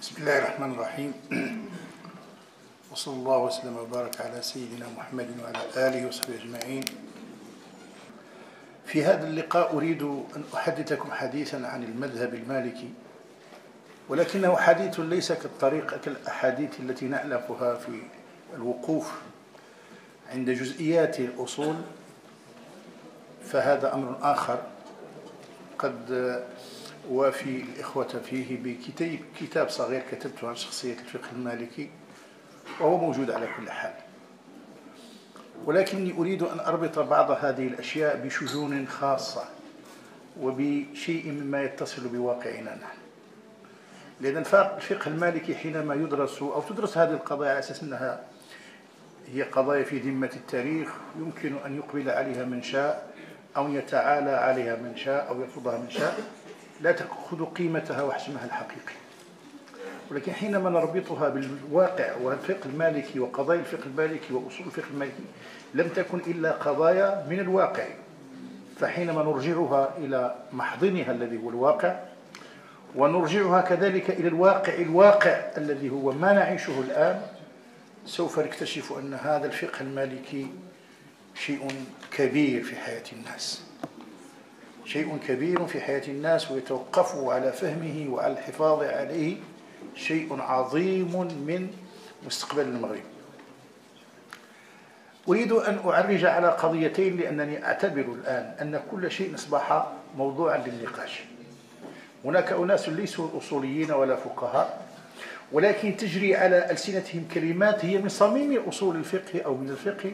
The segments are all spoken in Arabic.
بسم الله الرحمن الرحيم. وصلى الله وسلم وبارك على سيدنا محمد وعلى آله وصحبه أجمعين. في هذا اللقاء أريد أن أحدثكم حديثا عن المذهب المالكي ولكنه حديث ليس كالطريق كالأحاديث التي نألفها في الوقوف عند جزئيات الأصول. فهذا أمر آخر. قد وفي الإخوة فيه بكتاب كتاب صغير كتبته عن شخصية الفقه المالكي وهو موجود على كل حال. ولكني أريد أن أربط بعض هذه الأشياء بشجون خاصة وبشيء مما يتصل بواقعنا نحن. لأن الفقه المالكي حينما يدرس أو تدرس هذه القضايا على أساس أنها هي قضايا في ذمة التاريخ يمكن أن يقبل عليها من شاء أو يتعالى عليها من شاء أو يرفضها من شاء. لا تأخذ قيمتها وحجمها الحقيقي. ولكن حينما نربطها بالواقع والفقه المالكي وقضايا الفقه المالكي وأصول الفقه المالكي لم تكن إلا قضايا من الواقع. فحينما نرجعها إلى محضنها الذي هو الواقع ونرجعها كذلك إلى الواقع الواقع الذي هو ما نعيشه الآن سوف نكتشف أن هذا الفقه المالكي شيء كبير في حياة الناس. شيء كبير في حياة الناس ويتوقف على فهمه وعلى الحفاظ عليه شيء عظيم من مستقبل المغرب. أريد أن أعرج على قضيتين لأنني أعتبر الآن أن كل شيء أصبح موضوعا للنقاش. هناك أناس ليسوا أصوليين ولا فقهاء ولكن تجري على ألسنتهم كلمات هي من صميم أصول الفقه أو من الفقه.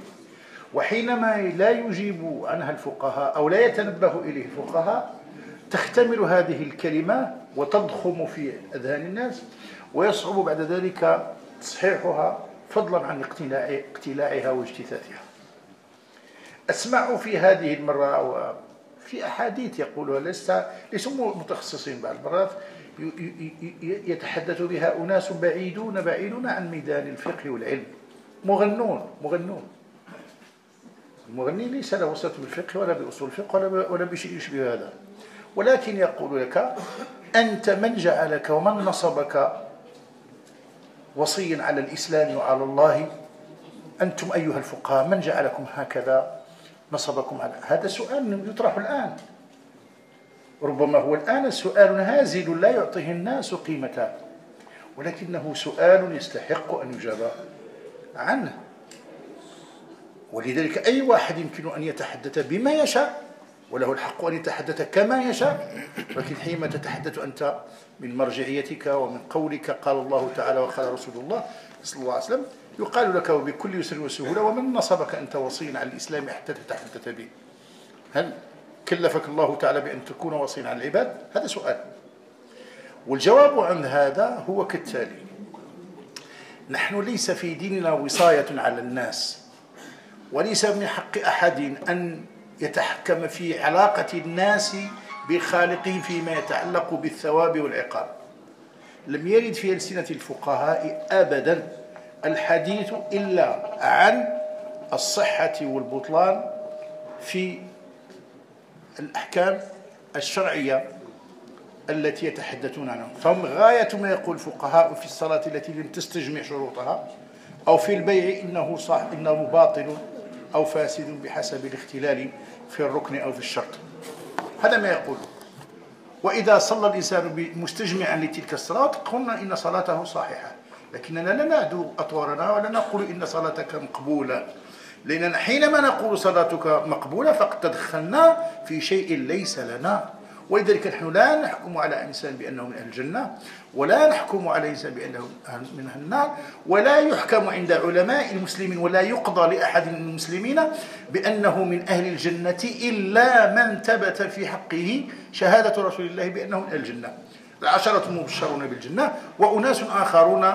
وحينما لا يجيب عنها الفقهاء أو لا يتنبه إليه الفقهاء تختمل هذه الكلمة وتضخم في أذهان الناس ويصعب بعد ذلك تصحيحها فضلا عن اقتلاع اقتلاعها واجتثاثها. أسمع في هذه المرة وفي أحاديث يقولها ليس ليسوا متخصصين بعض المرات يتحدث بها أناس بعيدون بعيدون عن ميدان الفقه والعلم. مغنون مغنون. المغني ليس له وصلة بالفقه ولا بأصول الفقه ولا ولا بشيء يشبه هذا. ولكن يقول لك أنت من جعلك ومن نصبك وصيا على الإسلام وعلى الله؟ أنتم أيها الفقهاء من جعلكم هكذا نصبكم على؟ هذا سؤال يطرح الآن. ربما هو الآن سؤال هازل لا يعطيه الناس قيمته ولكنه سؤال يستحق أن يجاب عنه. ولذلك أي واحد يمكن أن يتحدث بما يشاء وله الحق أن يتحدث كما يشاء ولكن حينما تتحدث أنت من مرجعيتك ومن قولك قال الله تعالى وقال رسول الله صلى الله عليه وسلم يقال لك وبكل يسر وسهولة ومن نصبك أنت وصيا على الإسلام حتى تتحدث به. هل كلفك الله تعالى بأن تكون وصيا على العباد؟ هذا سؤال. والجواب عن هذا هو كالتالي. نحن ليس في ديننا وصاية على الناس. وليس من حق أحد أن يتحكم في علاقة الناس بخالقهم فيما يتعلق بالثواب والعقاب. لم يرد في ألسنة الفقهاء أبدا الحديث إلا عن الصحة والبطلان في الأحكام الشرعية التي يتحدثون عنها. فهم غاية ما يقول الفقهاء في الصلاة التي لم تستجمع شروطها أو في البيع إنه صح إنه باطل. أو فاسد بحسب الاختلال في الركن أو في الشرط. هذا ما يقول. وإذا صلى الإنسان مستجمعا لتلك الصلاة قلنا إن صلاته صحيحة. لكننا لا نعدو أطوارنا ولا نقول إن صلاتك مقبولة. لأننا حينما نقول صلاتك مقبولة فقد تدخلنا في شيء ليس لنا. ولذلك نحن لا نحكم على إنسان بأنه من أهل الجنة ولا نحكم على إنسان بأنه من أهل النار ولا يحكم عند علماء المسلمين ولا يقضى لأحد من المسلمين بأنه من أهل الجنة إلا من ثبت في حقه شهادة رسول الله بأنه من أهل الجنة. العشرة مبشرون بالجنة وأناس آخرون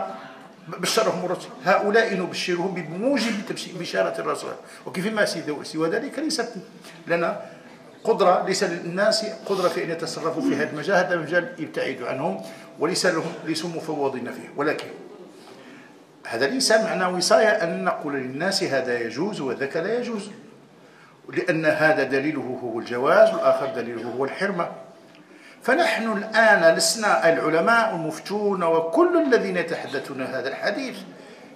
بشرهم الرسول. هؤلاء نبشرهم بموجب بشارة الرسول. وكيف ما سوى ذلك؟ ليست لنا قدرة ليس للناس قدرة في أن يتصرفوا في هذا المجال. هذا المجال يبتعد عنهم وليس لهم ليسوا مفوضين فيه. ولكن هذا ليس معنى وصاية أن نقول للناس هذا يجوز وذاك لا يجوز لأن هذا دليله هو الجواز والآخر دليله هو الحرمة. فنحن الآن لسنا العلماء المفتون وكل الذين يتحدثون هذا الحديث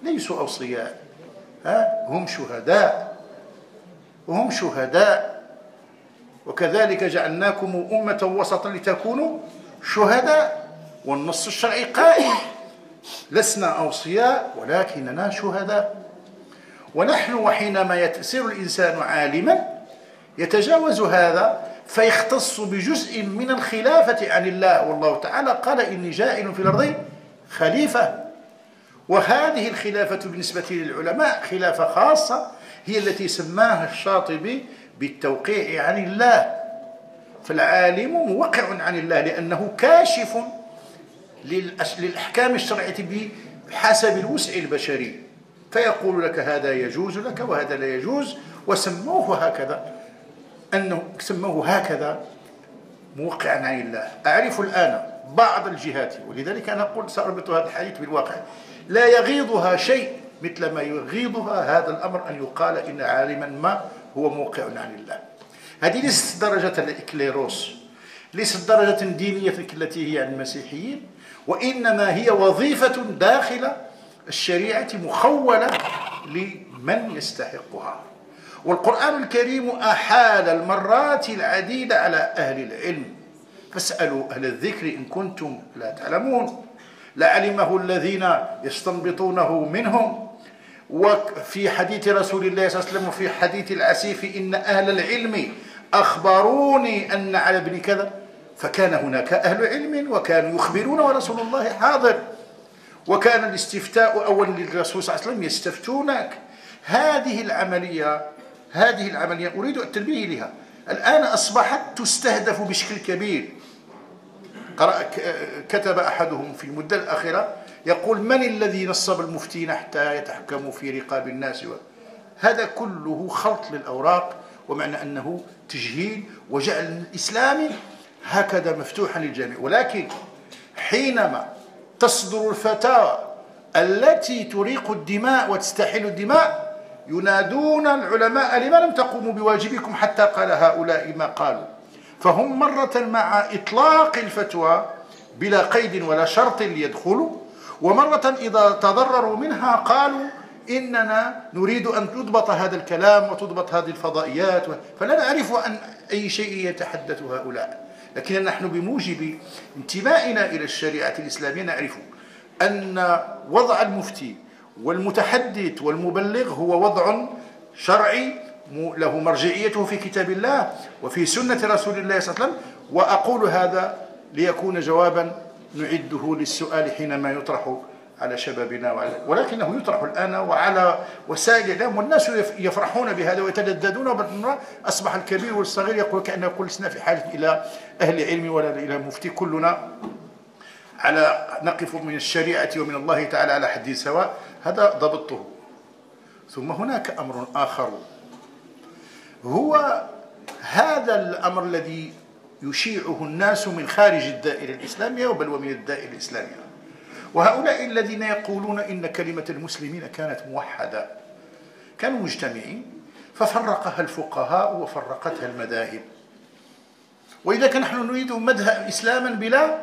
ليسوا أوصياء ها؟ هم شهداء هم شهداء. وكذلك جعلناكم أمة وسطا لتكونوا شهداء والنص الشرعي قائم. لسنا أوصياء ولكننا شهداء. ونحن وحينما يصير الإنسان عالما يتجاوز هذا فيختص بجزء من الخلافة عن الله والله تعالى. قال إني جائل في الأرض خليفة. وهذه الخلافة بالنسبة للعلماء خلافة خاصة هي التي سماها الشاطبي بالتوقيع عن الله. فالعالم موقع عن الله لأنه كاشف للأحكام الشرعية بحسب الوسع البشري. فيقول لك هذا يجوز لك وهذا لا يجوز وسموه هكذا. أنه سموه هكذا موقعا عن الله. أعرف الآن بعض الجهات ولذلك أنا أقول سأربط هذا الحديث بالواقع. لا يغيضها شيء مثل ما يغيضها هذا الأمر أن يقال إن عالما ما هو موقع عن الله هذه ليست درجة الإكليروس ليست درجة دينية التي هي عن المسيحيين وإنما هي وظيفة داخل الشريعة مخولة لمن يستحقها. والقرآن الكريم أحال المرات العديدة على أهل العلم. فاسألوا أهل الذكر إن كنتم لا تعلمون. لعلمه الذين يستنبطونه منهم. وفي حديث رسول الله صلى الله عليه وسلم وفي حديث العسيف إن أهل العلم أخبروني أن على ابن كذا فكان هناك أهل علم وكانوا يخبرون ورسول الله حاضر. وكان الاستفتاء أولا للرسول صلى الله عليه وسلم يستفتونك. هذه العملية هذه العملية أريد التنبيه لها الآن أصبحت تستهدف بشكل كبير. قرأ كتب أحدهم في المدة الأخيرة يقول من الذي نصب المفتين حتى يتحكموا في رقاب الناس؟ هذا كله خلط للأوراق ومعنى أنه تجهيل وجعل الإسلام هكذا مفتوحا للجميع. ولكن حينما تصدر الفتاوى التي تريق الدماء وتستحل الدماء ينادون العلماء لما لم تقوموا بواجبكم حتى قال هؤلاء ما قالوا؟ فهم مرة مع إطلاق الفتوى بلا قيد ولا شرط ليدخلوا ومرة إذا تضرروا منها قالوا إننا نريد أن تضبط هذا الكلام وتضبط هذه الفضائيات فلا نعرف عن أي شيء يتحدث هؤلاء. لكن نحن بموجب انتمائنا إلى الشريعة الإسلامية نعرف أن وضع المفتي والمتحدث والمبلغ هو وضع شرعي له مرجعيته في كتاب الله وفي سنة رسول الله صلى الله عليه وسلم وأقول هذا ليكون جوابا نعده للسؤال حينما يطرح على شبابنا وعلى ولكنه يطرح الآن وعلى وسائل الإعلام والناس يفرحون بهذا ويتلذذون أصبح الكبير والصغير يقول كأن كلنا في حاجة إلى أهل علم ولا إلى مفتي كلنا على نقف من الشريعة ومن الله تعالى على حد سواء. هذا ضبطه. ثم هناك أمر آخر. هو هذا الأمر الذي يشيعه الناس من خارج الدائرة الإسلامية بل ومن الدائرة الإسلامية. وهؤلاء الذين يقولون إن كلمة المسلمين كانت موحدة كانوا مجتمعين ففرقها الفقهاء وفرقتها المذاهب. وإذا كان نحن نريد مذهب إسلاما بلا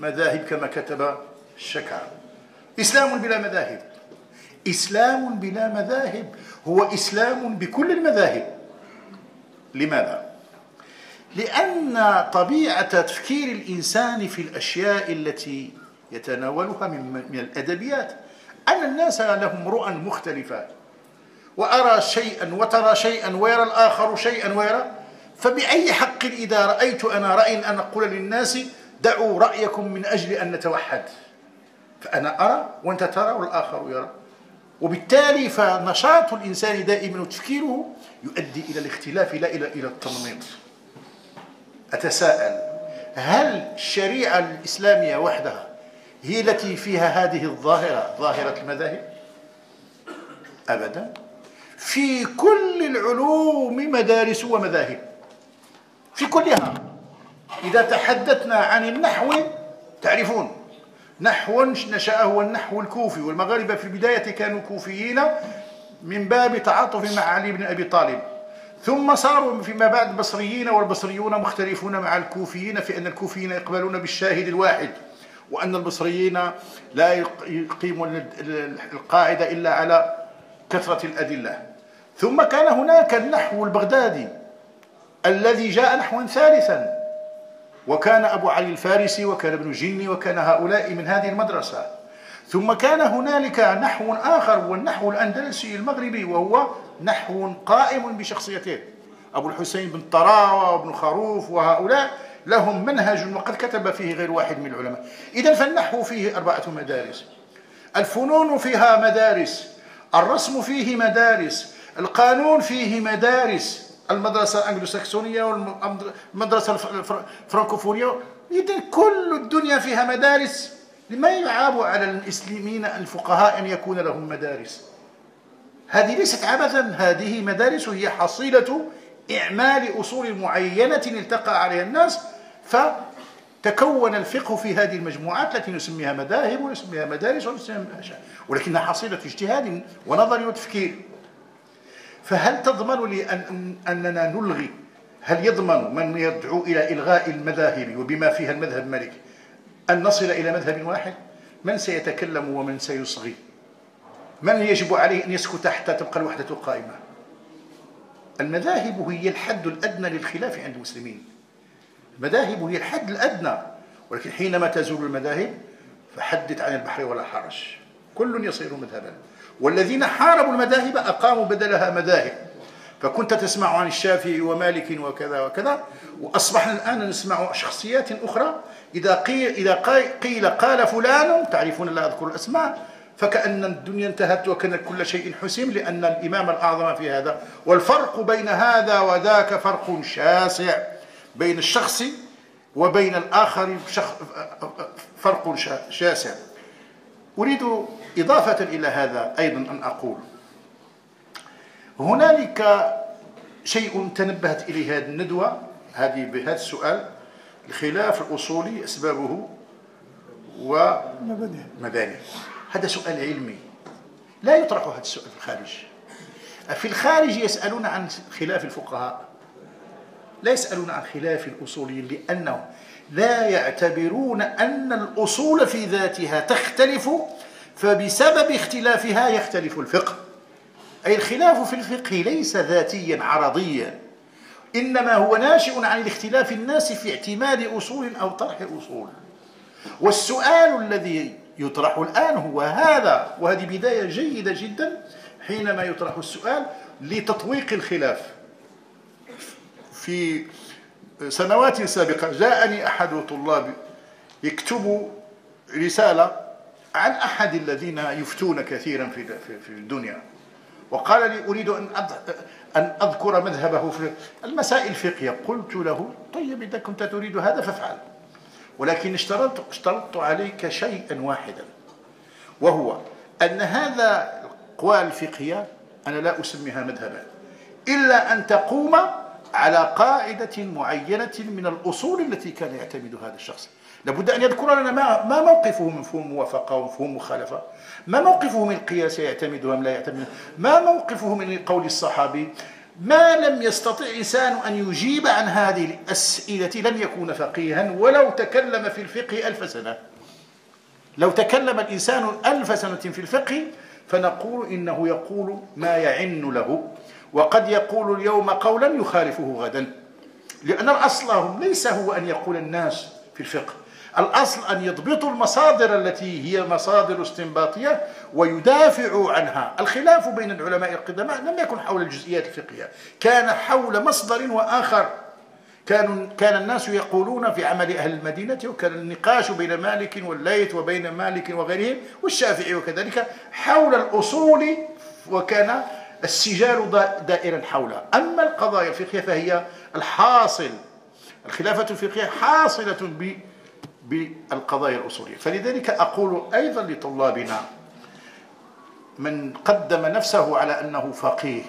مذاهب كما كتب الشكع إسلام بلا مذاهب. إسلام بلا مذاهب. هو إسلام بكل المذاهب. لماذا؟ لأن طبيعة تفكير الإنسان في الأشياء التي يتناولها من, الأدبيات. أن الناس لهم رؤى مختلفة. وأرى شيئا وترى شيئا ويرى الآخر شيئا ويرى. فبأي حق إذا رأيت أنا رأي أن أقول للناس دعوا رأيكم من أجل أن نتوحد. فأنا أرى وأنت ترى والآخر يرى. وبالتالي فنشاط الإنسان دائما وتفكيره يؤدي إلى الاختلاف لا إلى إلى التنميط أتساءل هل الشريعة الإسلامية وحدها هي التي فيها هذه الظاهرة ظاهرة المذاهب؟ أبدا. في كل العلوم مدارس ومذاهب. في كلها. إذا تحدثنا عن النحو تعرفون نحو نشأ هو النحو الكوفي والمغاربة في البداية كانوا كوفيين من باب تعاطف مع علي بن أبي طالب. ثم صاروا فيما بعد بصريين والبصريون مختلفون مع الكوفيين في أن الكوفيين يقبلون بالشاهد الواحد وأن البصريين لا يقيمون القاعدة إلا على كثرة الأدلة. ثم كان هناك النحو البغدادي الذي جاء نحوا ثالثا وكان أبو علي الفارسي وكان ابن جني وكان هؤلاء من هذه المدرسة. ثم كان هنالك نحو آخر والنحو الأندلسي المغربي وهو نحو قائم بشخصيته أبو الحسين بن طراوة وابن خروف وهؤلاء لهم منهج وقد كتب فيه غير واحد من العلماء. إذا فالنحو فيه أربعة مدارس. الفنون فيها مدارس. الرسم فيه مدارس. القانون فيه مدارس. المدرسة الأنجلوساكسونية والمدرسة الفرنكوفونية إذا كل الدنيا فيها مدارس. لما يعاب على المسلمين الفقهاء أن يكون لهم مدارس. هذه ليست عبثا هذه مدارس هي حصيلة إعمال أصول معينة التقى عليها الناس فتكون الفقه في هذه المجموعات التي نسميها مذاهب ونسميها مدارس ونسميها ولكنها حصيلة اجتهاد ونظر وتفكير. فهل تضمن لي أن أننا نلغي؟ هل يضمن من يدعو إلى إلغاء المذاهب وبما فيها المذهب المالكي أن نصل إلى مذهب واحد؟ من سيتكلم ومن سيصغي؟ من يجب عليه أن يسكت حتى تبقى الوحدة قائمة؟ المذاهب هي الحد الأدنى للخلاف عند المسلمين. المذاهب هي الحد الأدنى ولكن حينما تزول المذاهب فحدث عن البحر ولا حرج. كل يصير مذهبا. والذين حاربوا المذاهب أقاموا بدلها مذاهب. فكنت تسمع عن الشافعي ومالك وكذا وكذا وأصبحنا الآن نسمع شخصيات أخرى إذا قيل, إذا قيل قال فلان تعرفون لا أذكر الأسماء فكأن الدنيا انتهت وكان كل شيء حسم لأن الإمام الأعظم في هذا. والفرق بين هذا وذاك فرق شاسع بين الشخص وبين الآخر فرق شاسع. أريد إضافة إلى هذا أيضا أن أقول. هنالك شيء تنبهت إليه هذه الندوة هذه بهذا السؤال. الخلاف الأصولي أسبابه ومبانيه هذا سؤال علمي. لا يطرح هذا السؤال في الخارج. في الخارج يسألون عن خلاف الفقهاء. لا يسألون عن خلاف الأصوليين لأنهم لا يعتبرون أن الأصول في ذاتها تختلف فبسبب اختلافها يختلف الفقه. أي الخلاف في الفقه ليس ذاتيا عرضيا. إنما هو ناشئ عن الاختلاف الناس في اعتماد أصول أو طرح أصول. والسؤال الذي يطرح الآن هو هذا وهذه بداية جيدة جدا حينما يطرح السؤال لتطويق الخلاف. في سنوات سابقة جاءني أحد طلاب يكتب رسالة عن أحد الذين يفتون كثيرا في في الدنيا. وقال لي أريد أن أن أذكر مذهبه في المسائل الفقهية. قلت له طيب إذا كنت تريد هذا فافعل. ولكن اشترطت اشترطت عليك شيئا واحدا وهو أن هذا الأقوال الفقهية أنا لا أسميها مذهبا إلا أن تقوم على قاعدة معينة من الأصول التي كان يعتمد هذا الشخص. لابد أن يذكر لنا ما, موقفه من مفهوم موافقة ومفهوم مخالفة. ما موقفه من القياس يعتمد أم لا يعتمد ما موقفه من قول الصحابي؟ ما لم يستطع إنسان أن يجيب عن هذه الأسئلة لن يكون فقيها ولو تكلم في الفقه ألف سنة. لو تكلم الإنسان ألف سنة في الفقه فنقول إنه يقول ما يعن له وقد يقول اليوم قولا يخالفه غدا لأن الأصل ليس هو أن يقول الناس في الفقه. الأصل أن يضبطوا المصادر التي هي مصادر استنباطية ويدافعوا عنها. الخلاف بين العلماء القدماء لم يكن حول الجزئيات الفقهية. كان حول مصدر وآخر. كانوا كان الناس يقولون في عمل أهل المدينة وكان النقاش بين مالك والليث وبين مالك وغيرهم والشافعي وكذلك حول الأصول وكان السجال دائرا حولها أما القضايا الفقهية فهي الحاصل. الخلافة الفقهية حاصلة بالقضايا الأصولية. فلذلك أقول أيضا لطلابنا من قدم نفسه على أنه فقيه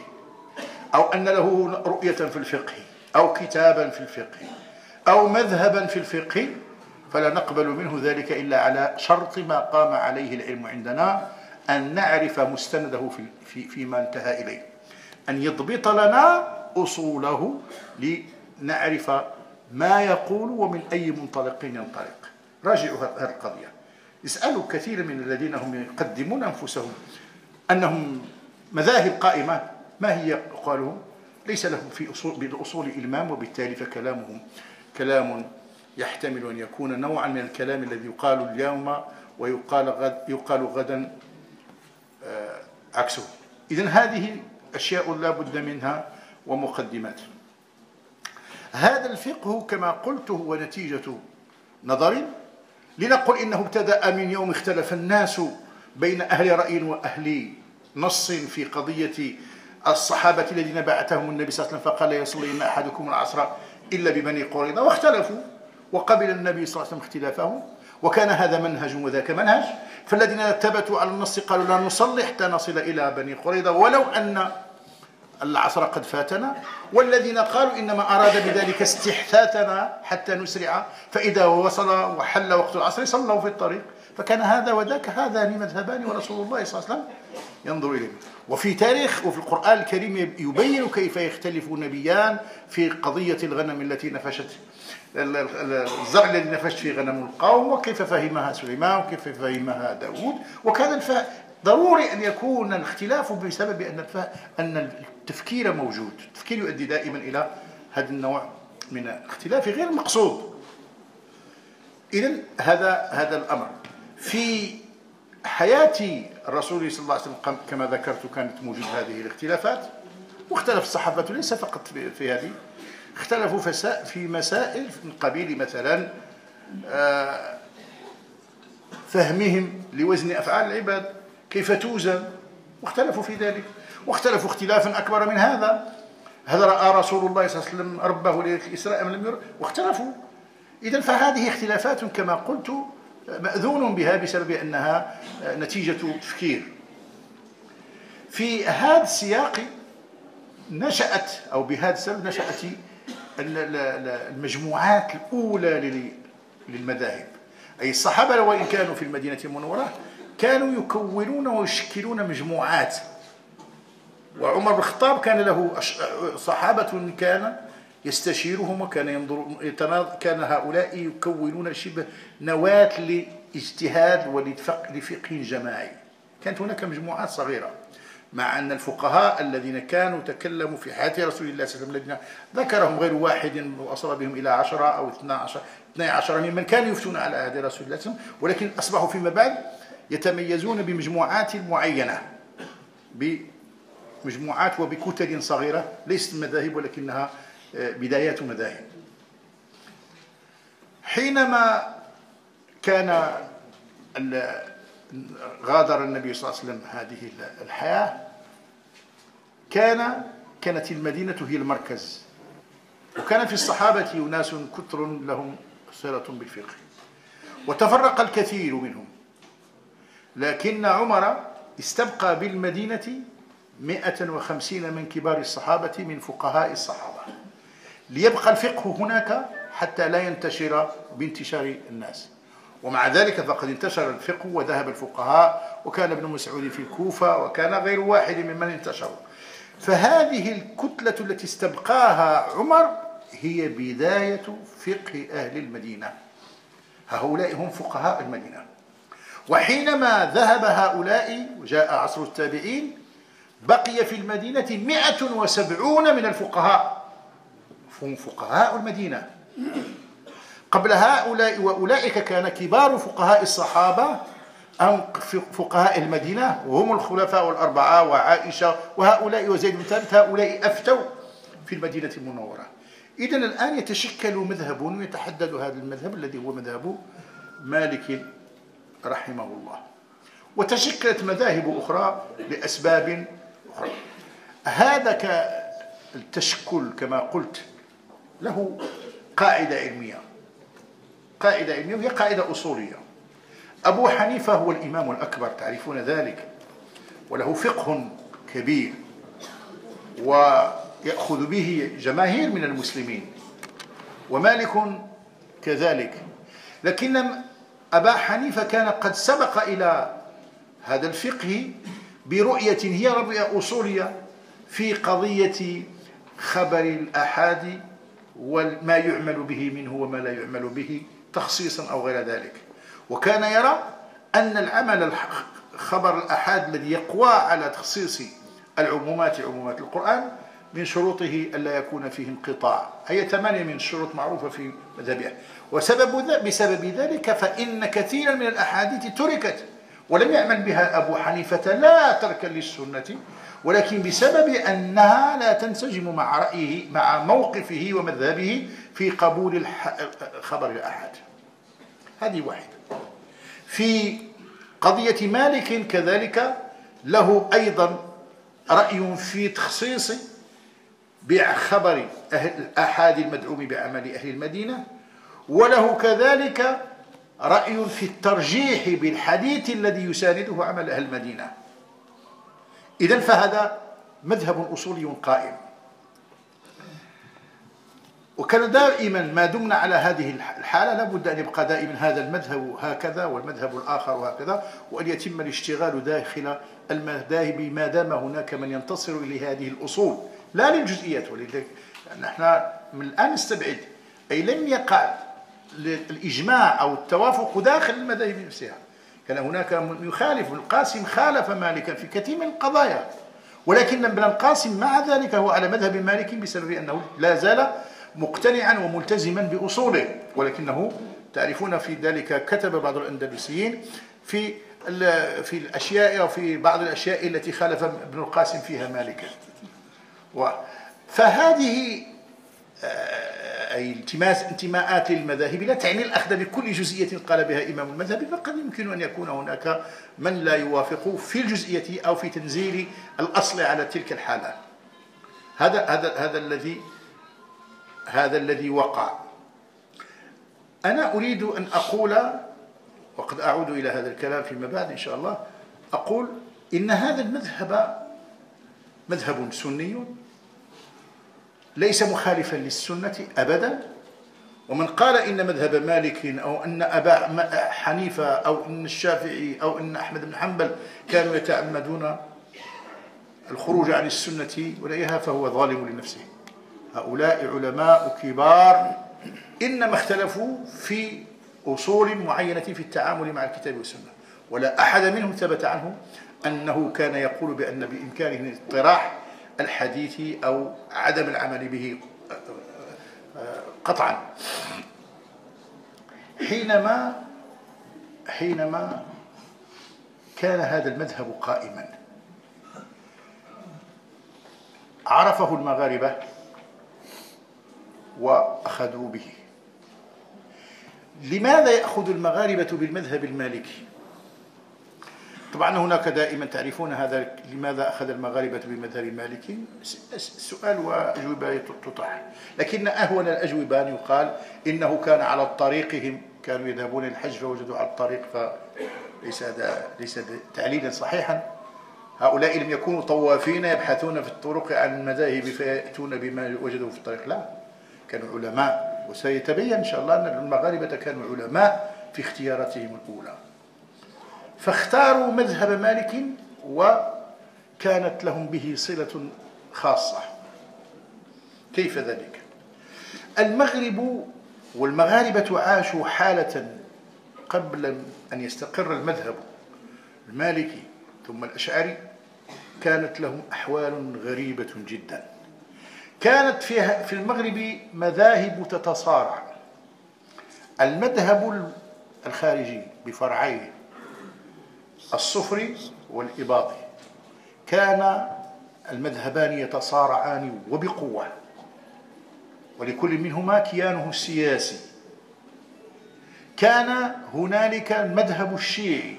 أو أن له رؤية في الفقه أو كتابا في الفقه أو مذهبا في الفقه فلا نقبل منه ذلك إلا على شرط ما قام عليه العلم عندنا أن نعرف مستنده في في فيما انتهى إليه. أن يضبط لنا أصوله لنعرف ما يقول ومن أي منطلق ينطلق. راجعوا هذه القضية. اسألوا كثير من الذين هم يقدمون أنفسهم أنهم مذاهب قائمة. ما هي أقوالهم ليس لهم في أصول بالأصول إلمام وبالتالي فكلامهم كلام يحتمل أن يكون نوعا من الكلام الذي يقال اليوم ويقال غد يقال غدا آه، عكسه. إذن هذه أشياء لا بد منها ومقدمات. هذا الفقه كما قلت هو نتيجة نظر لنقل إنه ابتدأ من يوم اختلف الناس بين أهل رأي وأهل نص في قضية الصحابة الذين بعثهم النبي صلى الله عليه وسلم فقال لا يصلي إن أحدكم العصر إلا ببني قريظة واختلفوا وقبل النبي صلى الله عليه وسلم اختلافهم وكان هذا منهج وذاك منهج فالذين ثبتوا على النص قالوا لا نصلي حتى نصل إلى بني قريظة ولو أن العصر قد فاتنا والذين قالوا إنما أراد بذلك استحثاثنا حتى نسرع فإذا وصل وحل وقت العصر صلوا في الطريق. فكان هذا وذاك هذان مذهبان ورسول الله صلى الله عليه وسلم ينظر إليه وفي تاريخ وفي القرآن الكريم يبين كيف يختلف نبيان في قضية الغنم التي نفشت الزرع الذي نفشت في غنم القوم وكيف فهمها سليمان وكيف فهمها داود. وكان ضروري أن يكون الاختلاف بسبب أن أن التفكير موجود التفكير يؤدي دائما إلى هذا النوع من الاختلاف غير مقصود إذا هذا هذا الأمر. في حياة الرسول صلى الله عليه وسلم كما ذكرت كانت موجود هذه الاختلافات. واختلف الصحابة ليس فقط في هذه. اختلفوا في مسائل من قبيل مثلا آه، فهمهم لوزن أفعال العباد كيف توزن واختلفوا في ذلك. واختلفوا اختلافا أكبر من هذا. هل رأى رسول الله صلى الله عليه وسلم ربه للإسراء أم لم يرى واختلفوا. إذا فهذه اختلافات كما قلت مأذون بها بسبب أنها نتيجة تفكير. في هذا السياق نشأت أو بهذا السبب نشأت المجموعات الأولى للمذاهب. أي الصحابة وإن كانوا في المدينة المنورة كانوا يكونون ويشكلون مجموعات وعمر بن الخطاب كان له صحابة كان يستشيرهم وكان ينظر كان هؤلاء يكونون شبه نواة لاجتهاد ولفقه جماعي. كانت هناك مجموعات صغيرة مع أن الفقهاء الذين كانوا تكلموا في حياة رسول الله صلى الله عليه وسلم الذين ذكرهم غير واحد وأصل بهم إلى عشرة أو اثنى عشر, اثنى عشر ممن كانوا يفتون على عهد رسول الله صلى الله عليه وسلم ولكن أصبحوا فيما بعد يتميزون بمجموعات معينة بمجموعات وبكتل صغيرة ليست مذاهب ولكنها آه، بدايات مذاهب. حينما كان غادر النبي صلى الله عليه وسلم هذه الحياة كان كانت المدينة هي المركز. وكان في الصحابة أناس كثر لهم صلة بالفقه. وتفرق الكثير منهم. لكن عمر استبقى بالمدينة مئة وخمسين من كبار الصحابة من فقهاء الصحابة. ليبقى الفقه هناك حتى لا ينتشر بانتشار الناس. ومع ذلك فقد انتشر الفقه وذهب الفقهاء وكان ابن مسعود في الكوفة وكان غير واحد ممن انتشروا. فهذه الكتلة التي استبقاها عمر هي بداية فقه أهل المدينة. هؤلاء هم فقهاء المدينة. وحينما ذهب هؤلاء وجاء عصر التابعين بقي في المدينة مئة وسبعون من الفقهاء. هم فقهاء المدينة. قبل هؤلاء وأولئك كان كبار فقهاء الصحابة أم فقهاء المدينة وهم الخلفاء الأربعة وعائشة وهؤلاء وزيد بن ثابت هؤلاء أفتوا في المدينة المنورة. إذا الآن يتشكل مذهب ويتحدد هذا المذهب الذي هو مذهب مالك رحمه الله. وتشكلت مذاهب أخرى لأسباب هذا التشكل كما قلت له قاعدة علمية. قاعدة علمية وهي قاعدة أصولية. أبو حنيفة هو الإمام الأكبر تعرفون ذلك؟ وله فقه كبير. ويأخذ به جماهير من المسلمين. ومالك كذلك. لكن أبا حنيفة كان قد سبق إلى هذا الفقه برؤية هي رؤية أصولية في قضية خبر الآحاد وما يعمل به منه وما لا يعمل به تخصيصا أو غير ذلك. وكان يرى أن العمل خبر الأحاد الذي يقوى على تخصيص العمومات عمومات القرآن من شروطه ألا يكون فيه انقطاع هي ثمانية من الشروط معروفة في مذهبها. وسبب بسبب ذلك فإن كثيرا من الأحاديث تركت ولم يعمل بها أبو حنيفة لا تركا للسنة ولكن بسبب أنها لا تنسجم مع رأيه مع موقفه ومذهبه في قبول خبر الأحد. هذه واحدة. في قضية مالك كذلك له أيضا رأي في تخصيص بخبر أهل الأحاد المدعوم بعمل أهل المدينة وله كذلك رأي في الترجيح بالحديث الذي يسانده عمل أهل المدينة. إذا فهذا مذهب أصولي قائم. وكان دائما ما دمنا على هذه الحالة لابد أن يبقى دائما هذا المذهب هكذا والمذهب الآخر وهكذا وأن يتم الاشتغال داخل المذاهب ما دام هناك من ينتصر إلى هذه الأصول. لا للجزئيات ولذلك نحن من الآن نستبعد. أي لم يقع الإجماع أو التوافق داخل المذاهب نفسها كان هناك من يخالف القاسم خالف مالكا في كثير من القضايا. ولكن ابن القاسم مع ذلك هو على مذهب مالك بسبب أنه لا زال مقتنعا وملتزما بأصوله. ولكنه تعرفون في ذلك كتب بعض الأندلسيين في في الأشياء أو في بعض الأشياء التي خالف ابن القاسم فيها مالكا فهذه آه، أي التماس انتماءات للمذاهب لا تعني الأخذ بكل جزئية قال بها إمام المذهب بل قد يمكن أن يكون هناك من لا يوافق في الجزئية أو في تنزيل الأصل على تلك الحالة. هذا هذا هذا الذي هذا الذي وقع. أنا أريد أن أقول وقد أعود إلى هذا الكلام فيما بعد إن شاء الله أقول إن هذا المذهب مذهب سني ليس مخالفا للسنة أبدا. ومن قال إن مذهب مالك أو أن أبا حنيفة أو أن الشافعي أو أن أحمد بن حنبل كانوا يتعمدون الخروج عن السنة وليها فهو ظالم لنفسه. هؤلاء علماء كبار. إنما اختلفوا في أصول معينة في التعامل مع الكتاب والسنة. ولا أحد منهم ثبت عنه أنه كان يقول بأن بإمكانه اطراح الحديث أو عدم العمل به قطعا. حينما حينما كان هذا المذهب قائما عرفه المغاربة وأخذوا به. لماذا يأخذ المغاربة بالمذهب المالكي؟ طبعا هناك دائما تعرفون هذا لماذا أخذ المغاربة بالمذهب المالكي سؤال وأجوبة تطرح. لكن أهون الأجوبة أن يقال إنه كان على طريقهم كانوا يذهبون للحج فوجدوا على الطريق فليس هذا ليس تعليلا صحيحا. هؤلاء لم يكونوا طوافين يبحثون في الطرق عن المذاهب فيأتون بما وجدوا في الطريق. لا كانوا علماء. وسيتبين إن شاء الله أن المغاربة كانوا علماء في اختياراتهم الأولى. فاختاروا مذهب مالك وكانت لهم به صلة خاصة. كيف ذلك؟ المغرب والمغاربة عاشوا حالة قبل أن يستقر المذهب المالكي ثم الأشعري. كانت لهم أحوال غريبة جدا. كانت فيها في المغرب مذاهب تتصارع. المذهب الخارجي بفرعيه الصفري والإباضي كان المذهبان يتصارعان وبقوة. ولكل منهما كيانه السياسي. كان هنالك المذهب الشيعي.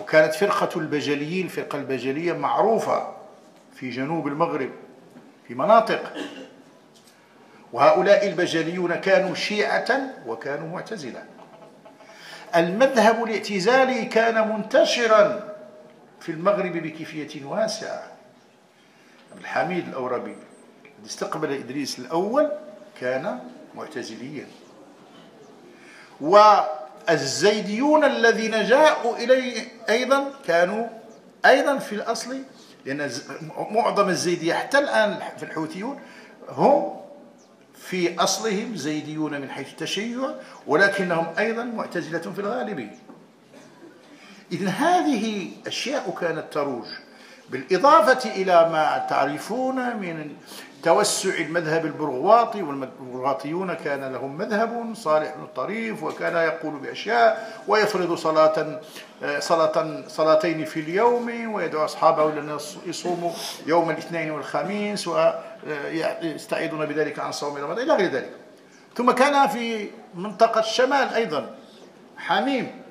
وكانت فرقة البجليين الفرقة البجلية معروفة في جنوب المغرب في مناطق. وهؤلاء البجليون كانوا شيعة وكانوا معتزلة. المذهب الاعتزالي كان منتشرا في المغرب بكيفية واسعة. الحميد الأوربي الذي استقبل إدريس الأول كان معتزليا. والزيديون الذين جاءوا إليه أيضا كانوا أيضا في الأصل لأن معظم الزيدية حتى الآن في الحوثيون هم في أصلهم زيديون من حيث التشيع ولكنهم أيضا معتزلة في الغالب إذن هذه أشياء كانت تروج بالإضافة إلى ما تعرفون من توسع المذهب البرغواطي والبرغواطيون كان لهم مذهب صالح بن الطريف وكان يقول بأشياء ويفرض صلاة صلاة صلاتين في اليوم ويدعو أصحابه إلى يصوموا يوم الاثنين والخميس ويستعيدون بذلك عن صوم رمضان إلى غير ذلك. ثم كان في منطقة الشمال أيضا حميم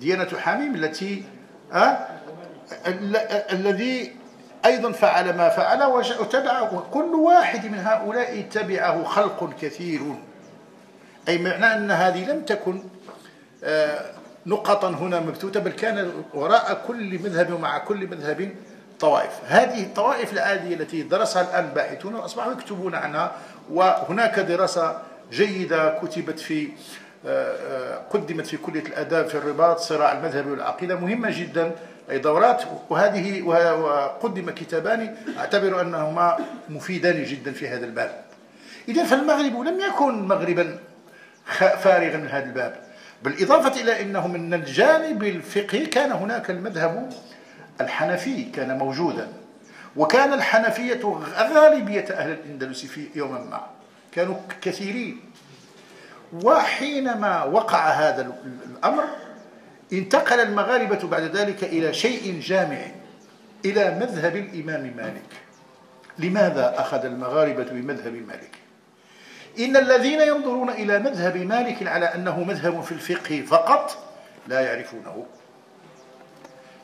ديانة حميم التي أه الذي أيضا فعل ما فعل وتبع وكل واحد من هؤلاء تبعه خلق كثير. أي معنى أن هذه لم تكن آه، نقطا هنا مبتوتة بل كان وراء كل مذهب ومع كل مذهب طوائف. هذه الطوائف العادية التي درسها الآن الباحثون وأصبحوا يكتبون عنها وهناك دراسة جيدة كتبت في آه، آه، قدمت في كلية الآداب في الرباط صراع المذهب والعقيدة. مهمة جدا أي دورات. وهذه وقدم كتابان أعتبر أنهما مفيدان جدا في هذا الباب. إذا فالمغرب لم يكن مغربا فارغا من هذا الباب. بالإضافة إلى أنه من الجانب الفقهي كان هناك المذهب الحنفي كان موجودا. وكان الحنفية غالبية أهل الأندلس في يوما ما. كانوا كثيرين. وحينما وقع هذا الأمر انتقل المغاربة بعد ذلك إلى شيء جامع إلى مذهب الإمام مالك. لماذا أخذ المغاربة بمذهب مالك؟ إن الذين ينظرون إلى مذهب مالك على أنه مذهب في الفقه فقط لا يعرفونه.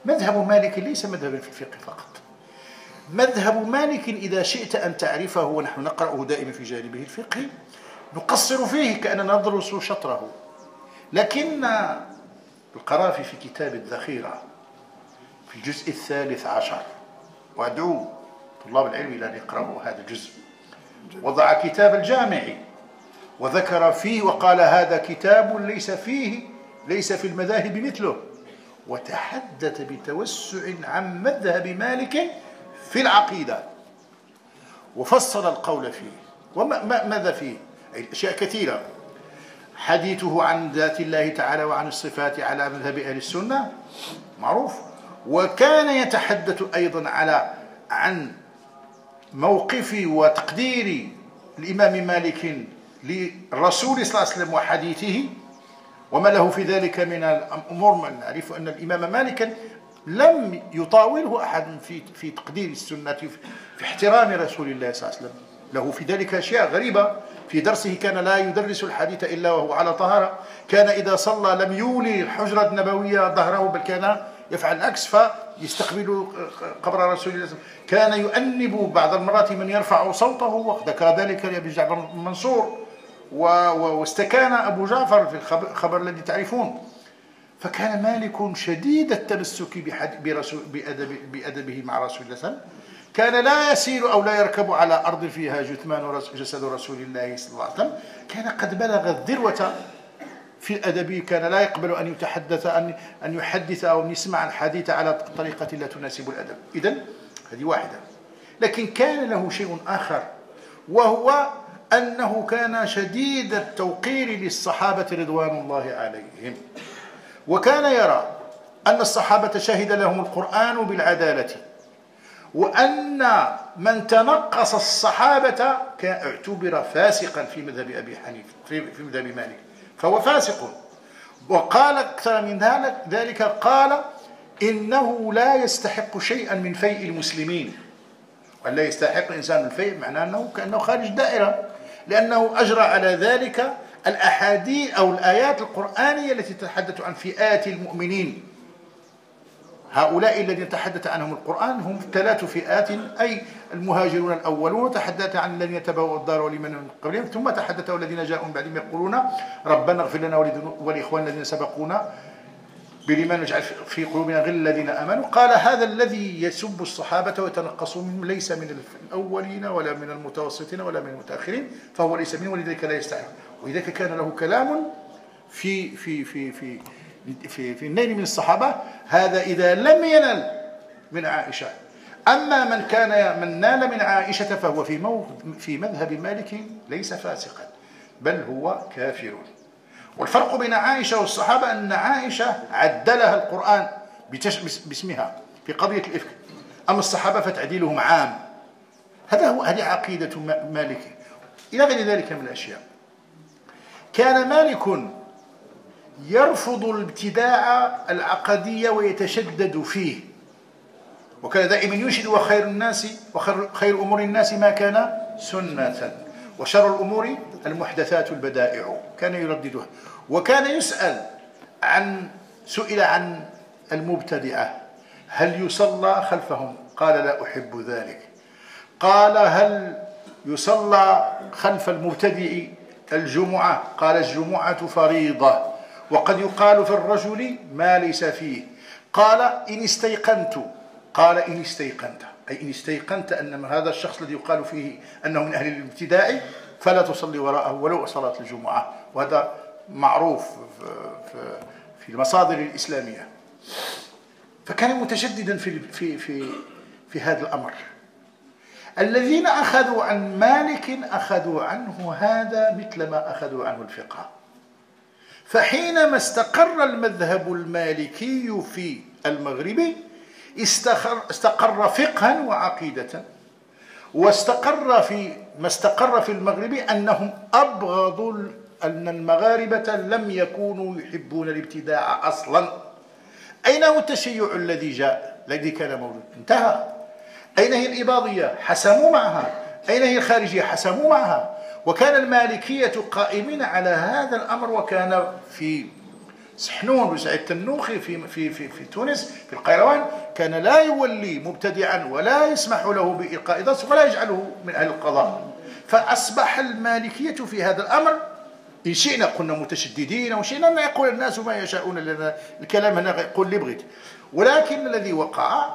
مذهب مالك ليس مذهبا في الفقه فقط. مذهب مالك إذا شئت أن تعرفه ونحن نقرأه دائما في جانبه الفقهي نقصر فيه كأننا ندرس شطره. لكن القرافي في كتاب الذخيرة في الجزء الثالث عشر وأدعو طلاب العلم إلى أن يقرأوا هذا الجزء. وضع كتاب الجامع وذكر فيه وقال هذا كتاب ليس فيه ليس في المذاهب مثله. وتحدث بتوسع عن مذهب مالك في العقيدة. وفصل القول فيه. وماذا فيه؟ أشياء كثيرة. حديثه عن ذات الله تعالى وعن الصفات على مذهب أهل السنة. معروف. وكان يتحدث أيضا على عن موقف وتقدير الإمام مالك للرسول صلى الله عليه وسلم وحديثه. وما له في ذلك من الأمور. نعرف أن الإمام مالكا لم يطاوله أحد في في تقدير السنة في احترام رسول الله صلى الله عليه وسلم. له في ذلك أشياء غريبة. في درسه كان لا يدرس الحديث إلا وهو على طهارة. كان إذا صلى لم يولي الحجرة النبوية ظهره بل كان يفعل العكس فيستقبل قبر رسول الله كان يؤنب بعض المرات من يرفع صوته وذكر ذلك لأبي جعفر المنصور. واستكان أبو جعفر في الخبر الذي تعرفون. فكان مالك شديد التمسك بأدبه مع رسول الله صلى الله عليه وسلم. كان لا يسير أو لا يركب على أرض فيها جثمان جسد رسول الله صلى الله عليه وسلم. كان قد بلغ الذروة في الأدب. كان لا يقبل أن يتحدث أن أن يحدث أو أن يسمع الحديث على طريقة لا تناسب الأدب. إذا هذه واحدة. لكن كان له شيء آخر وهو أنه كان شديد التوقير للصحابة رضوان الله عليهم. وكان يرى أن الصحابة شهد لهم القرآن بالعدالة وأن من تنقص الصحابة اعتبر فاسقا في مذهب أبي حنيفة في, مذهب مالك فهو فاسق. وقال أكثر من ذلك قال إنه لا يستحق شيئا من فيء المسلمين. وأن لا يستحق الإنسان الفيء معناه أنه كأنه خارج دائرة. لأنه أجرى على ذلك الأحاديث أو الآيات القرآنية التي تتحدث عن فئات المؤمنين. هؤلاء الذين تحدث عنهم القرآن هم ثلاث فئات أي المهاجرون الأولون تحدث عن الذين تبوا الدار ولمن من قبلهم ثم تحدث الذين جاءوا من بعدهم يقولون ربنا اغفر لنا ولإخواننا الذين سبقونا. بلمن نجعل في قلوبنا غل الذين آمنوا. قال هذا الذي يسب الصحابة ويتنقص منهم ليس من الأولين ولا من المتوسطين ولا من المتأخرين فهو ليس منهم ولذلك لا يستحق ولذلك كان له كلام في في في في في, في النيل من الصحابة هذا إذا لم ينل من عائشة. أما من كان من نال من عائشة فهو في في مذهب مالك ليس فاسقا بل هو كافر. والفرق بين عائشة والصحابة أن عائشة عدلها القرآن باسمها في قضية الإفك. أما الصحابة فتعديلهم عام. هذا هو هذه عقيدة مالك. إلى غير ذلك من الأشياء. كان مالك يرفض الابتداع العقدية ويتشدد فيه. وكان دائما ينشد وخير الناس وخير خير أمور الناس ما كان سنة. وشر الأمور المحدثات البدائع. كان يرددها. وكان يسأل عن سئل عن المبتدعة هل يصلى خلفهم؟ قال لا أحب ذلك. قال هل يصلى خلف المبتدع الجمعة؟ قال الجمعة فريضة. وقد يقال في الرجل ما ليس فيه. قال إن استيقنت. قال إن استيقنت. أي إن استيقنت أن هذا الشخص الذي يقال فيه أنه من أهل الابتداء فلا تصلي وراءه ولو صلاة الجمعة. وهذا معروف في المصادر الإسلامية. فكان متشددا في في في في هذا الأمر. الذين أخذوا عن مالك أخذوا عنه هذا مثل ما أخذوا عنه الفقه. فحينما استقر المذهب المالكي في المغرب استقر فقها وعقيدة واستقر في ما استقر في المغرب أنهم أبغضوا أن المغاربة لم يكونوا يحبون الابتداع أصلا. أين هو التشيع الذي جاء؟ الذي كان موجود انتهى. أين هي الإباضية؟ حسموا معها. أين هي الخارجية؟ حسموا معها. وكان المالكية قائمين على هذا الأمر وكان في سحنون وسعيد التنوخي في في في في تونس في القيروان كان لا يولي مبتدعا ولا يسمح له بإلقاء درس ولا يجعله من أهل القضاء. فأصبح المالكية في هذا الأمر إن شئنا قلنا متشددين وشئنا أن يقول الناس ما يشاءون لنا الكلام هنا يقول اللي بغيت. ولكن الذي وقع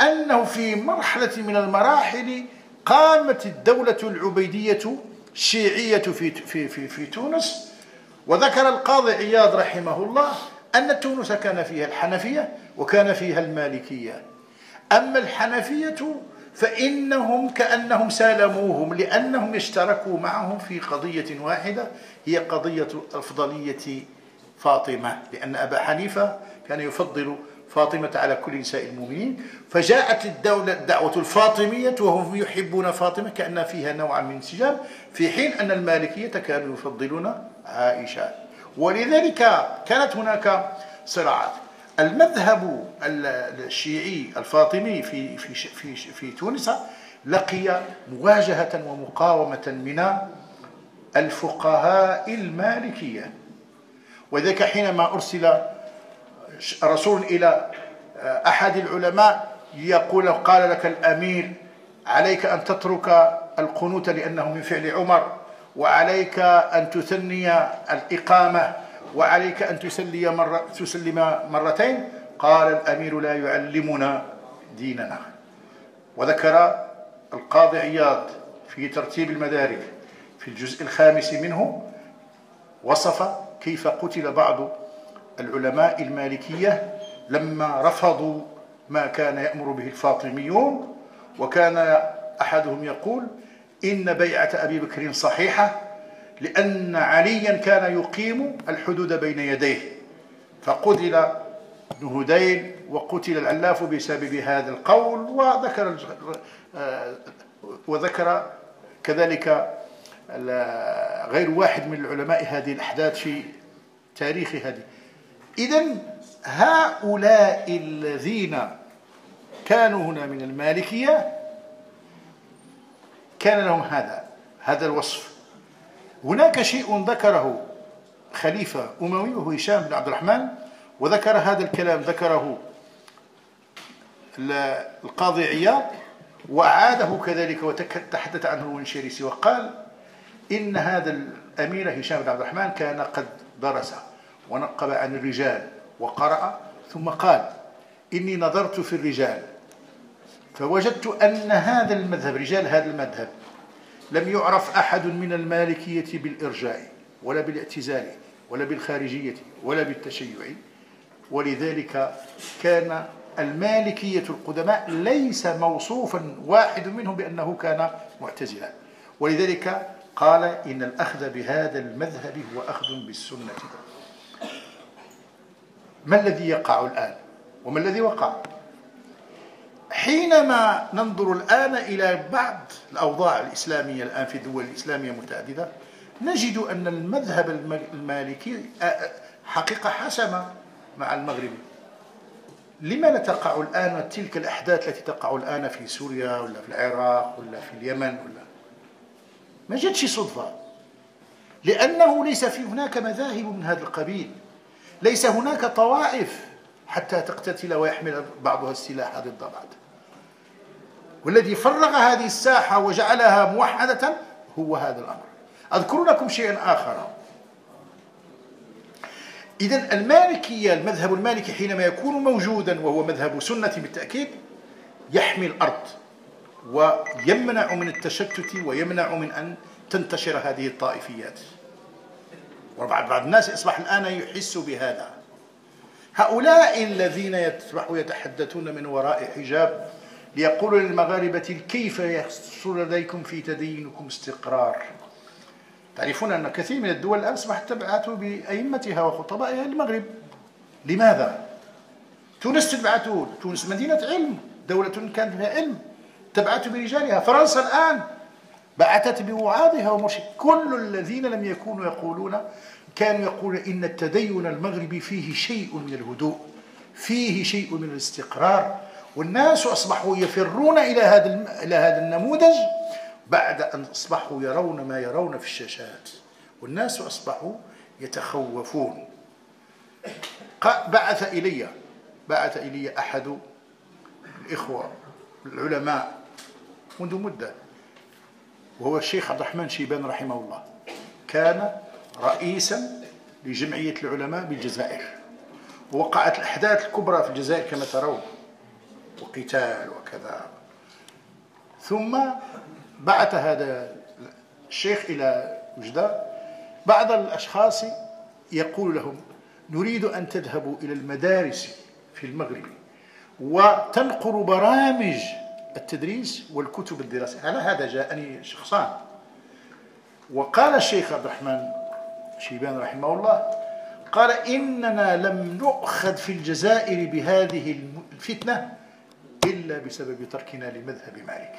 أنه في مرحلة من المراحل قامت الدولة العبيدية الشيعية في, في, في, في تونس وذكر القاضي عياض رحمه الله أن تونس كان فيها الحنفية وكان فيها المالكية. أما الحنفية فإنهم كأنهم سالموهم لأنهم اشتركوا معهم في قضية واحدة هي قضية أفضلية فاطمة لأن أبا حنيفة كان يفضل فاطمة على كل نساء المؤمنين. فجاءت الدولة الدعوة الفاطمية وهم يحبون فاطمة كأن فيها نوعا من انسجام في حين أن المالكية كانوا يفضلون عائشة. ولذلك كانت هناك صراعات. المذهب الشيعي الفاطمي في في في في تونس لقي مواجهة ومقاومة من الفقهاء المالكية. وذلك حينما أرسل رسول إلى أحد العلماء يقول قال لك الأمير عليك أن تترك القنوت لأنه من فعل عمر. وعليك أن تثني الإقامة وعليك أن تسلي مرة تسلم مرتين. قال الأمير لا يعلمنا ديننا. وذكر القاضي عياض في ترتيب المدارك في الجزء الخامس منه وصف كيف قتل بعض العلماء المالكية لما رفضوا ما كان يأمر به الفاطميون. وكان أحدهم يقول إن بيعة أبي بكر صحيحة لأن عليا كان يقيم الحدود بين يديه. فقتل ابن هديل وقتل العلاف بسبب هذا القول وذكر آه، وذكر كذلك غير واحد من العلماء هذه الأحداث في تاريخ هذه. إذا هؤلاء الذين كانوا هنا من المالكية كان لهم هذا هذا الوصف. هناك شيء ذكره خليفة أموي وهو هشام بن عبد الرحمن وذكر هذا الكلام ذكره القاضي عياض وعاده كذلك وتحدث عنه الونشيريسي وقال إن هذا الأمير هشام بن عبد الرحمن كان قد درس ونقب عن الرجال وقرأ ثم قال إني نظرت في الرجال. فوجدت أن هذا المذهب رجال هذا المذهب لم يعرف أحد من المالكية بالإرجاء ولا بالإعتزال ولا بالخارجية ولا بالتشيع. ولذلك كان المالكية القدماء ليس موصوفا واحد منهم بأنه كان معتزلا. ولذلك قال إن الأخذ بهذا المذهب هو أخذ بالسنة. ما الذي يقع الآن؟ وما الذي وقع؟ حينما ننظر الآن إلى بعض الأوضاع الإسلامية الآن في الدول الإسلامية المتعددة نجد أن المذهب المالكي حقيقة حسم مع المغرب. لما لا تقع الآن تلك الأحداث التي تقع الآن في سوريا ولا في العراق ولا في اليمن ولا؟ ما جاتش صدفة. لأنه ليس في هناك مذاهب من هذا القبيل. ليس هناك طوائف حتى تقتتل ويحمل بعضها السلاح ضد بعض. والذي فرغ هذه الساحة وجعلها موحدة هو هذا الأمر. أذكر لكم شيئا آخر. إذا المالكية المذهب المالكي حينما يكون موجودا وهو مذهب سنة بالتأكيد يحمي الأرض ويمنع من التشتت ويمنع من أن تنتشر هذه الطائفيات. وبعض بعض الناس أصبح الآن يحس بهذا. هؤلاء الذين يصبحوا يتحدثون من وراء حجاب ليقولوا للمغاربة كيف يحصل لديكم في تدينكم استقرار؟ تعرفون أن كثير من الدول الآن أصبحت تبعث بأئمتها وخطبائها للمغرب. لماذا؟ تونس تبعث تونس مدينة علم دولة كانت فيها علم تبعث برجالها. فرنسا الآن بعثت بوعاظها ومرشد. كل الذين لم يكونوا يقولون كانوا يقولون إن التدين المغربي فيه شيء من الهدوء فيه شيء من الاستقرار. والناس أصبحوا يفرون إلى هذا إلى هذا النموذج بعد أن أصبحوا يرون ما يرون في الشاشات. والناس أصبحوا يتخوفون. بعث إلي بعث إلي أحد الإخوة العلماء منذ مدة وهو الشيخ عبد الرحمن شيبان رحمه الله. كان رئيسا لجمعية العلماء بالجزائر. ووقعت الأحداث الكبرى في الجزائر كما ترون. وقتال وكذا. ثم بعث هذا الشيخ إلى وجدة. بعض الأشخاص يقول لهم نريد أن تذهبوا إلى المدارس في المغرب وتنقر برامج التدريس والكتب الدراسية. على هذا جاءني شخصان. وقال الشيخ عبد الرحمن شيبان رحمه الله قال إننا لم نؤخذ في الجزائر بهذه الفتنة إلا بسبب تركنا لمذهب مالك.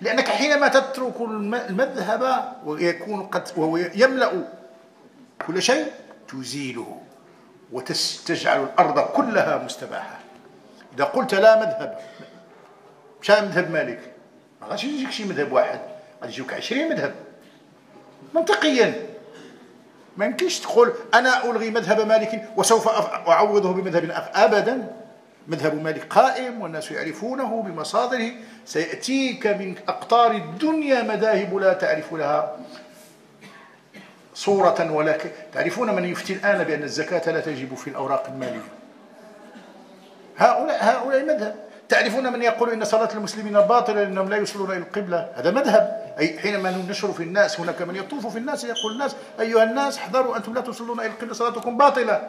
لأنك حينما تترك المذهب ويكون قد وهو يملأ كل شيء تزيله وتجعل الأرض كلها مستباحة. إذا قلت لا مذهب مشى مذهب مالك. ما غاديش يجيك شي مذهب واحد غادي يجيوك 20 مذهب. منطقيا. ما يمكنش تقول أنا ألغي مذهب مالك وسوف اعوضه بمذهب اخر ابدا. مذهب مالك قائم والناس يعرفونه بمصادره. سيأتيك من أقطار الدنيا مذاهب لا تعرف لها صورة ولكن تعرفون من يفتي الآن بأن الزكاة لا تجب في الأوراق المالية؟ هؤلاء هؤلاء مذهب. تعرفون من يقول إن صلاة المسلمين باطلة لأنهم لا يصلون إلى القبلة؟ هذا مذهب. أي حينما ننشر في الناس هناك من يطوف في الناس يقول الناس أيها الناس احذروا أنتم لا تصلون إلى القبلة صلاتكم باطلة.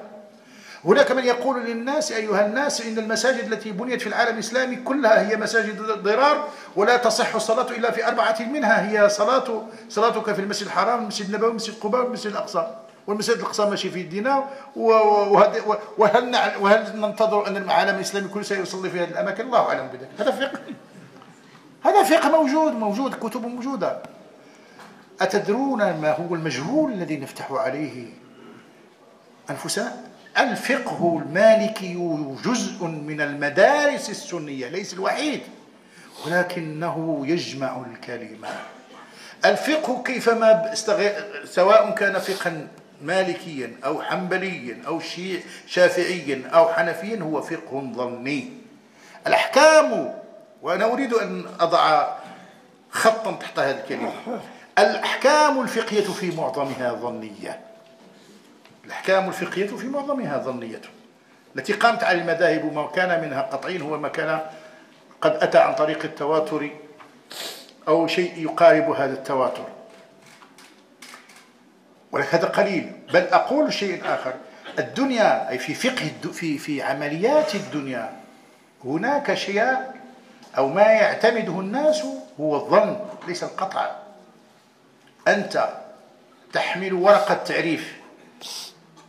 هناك من يقول للناس أيها الناس إن المساجد التي بنيت في العالم الإسلامي كلها هي مساجد ضرار ولا تصح الصلاة إلا في أربعة منها هي صلاة صلاتك في المسجد الحرام المسجد النبوي المسجد قباء والمسجد الأقصى. والمسجد الأقصى ماشي في الدين وهل وهل ننتظر أن العالم الإسلامي كله سيصلي في هذه الأماكن؟ الله أعلم بذلك. هذا فقه. هذا فقه موجود موجود كتب موجودة. أتدرون ما هو المجهول الذي نفتح عليه أنفسنا؟ الفقه المالكي جزء من المدارس السنية ليس الوحيد ولكنه يجمع الكلمة. الفقه كيفما سواء كان فقها مالكيا أو حنبليا أو شافعيا أو حنفيا هو فقه ظني. الأحكام وأنا أريد أن أضع خطا تحت هذه الكلمة. الأحكام الفقهية في معظمها ظنية. الأحكام الفقهية في معظمها ظنية. التي قامت على المذاهب ما كان منها قطعي هو ما كان قد أتى عن طريق التواتر أو شيء يقارب هذا التواتر. ولكن هذا قليل. بل أقول شيء آخر. الدنيا أي في فقه في في عمليات الدنيا هناك شيء أو ما يعتمده الناس هو الظن ليس القطع. أنت تحمل ورقة تعريف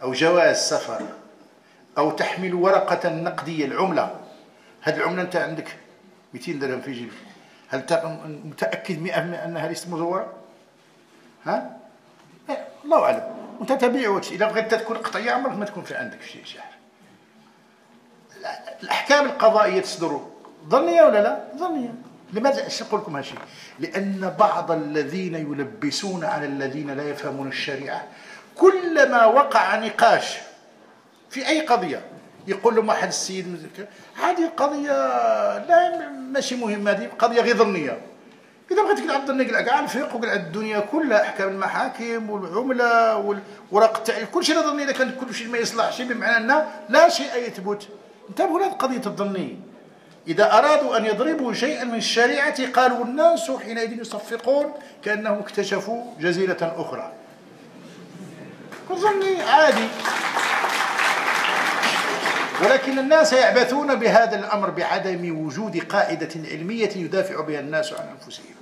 أو جواز سفر أو تحمل ورقة نقدية العملة هذه العملة أنت عندك 200 درهم في جيبك هل متأكد 100% أنها ليست مزورة؟ ها؟ إيه، الله أعلم وأنت تبيع إذا بغيت تكون قطعية عمرك ما تكون في عندك شيء شيء الأحكام القضائية تصدر ظنية ولا لا؟ ظنية لماذا أقول لكم هالشيء؟ لأن بعض الذين يلبسون على الذين لا يفهمون الشريعة كلما وقع نقاش في أي قضية يقول لهم واحد السيد هذه القضية لا ماشي مهمة هذه قضية غير ظنية. إذا بغيت تقلع الظنية قلع كاع الفقه وقلع الدنيا كلها أحكام المحاكم والعملة والورق التعريف كل شيء ظني إذا كان كل شيء ما يصلحش بمعنى أن لا شيء يثبت. انتبهوا لهذه قضية الظني إذا أرادوا أن يضربوا شيئا من الشريعة قالوا الناس حينئذ يصفقون كأنهم اكتشفوا جزيرة أخرى. ظني عادي. ولكن الناس يعبثون بهذا الأمر بعدم وجود قاعدة علمية يدافع بها الناس عن أنفسهم.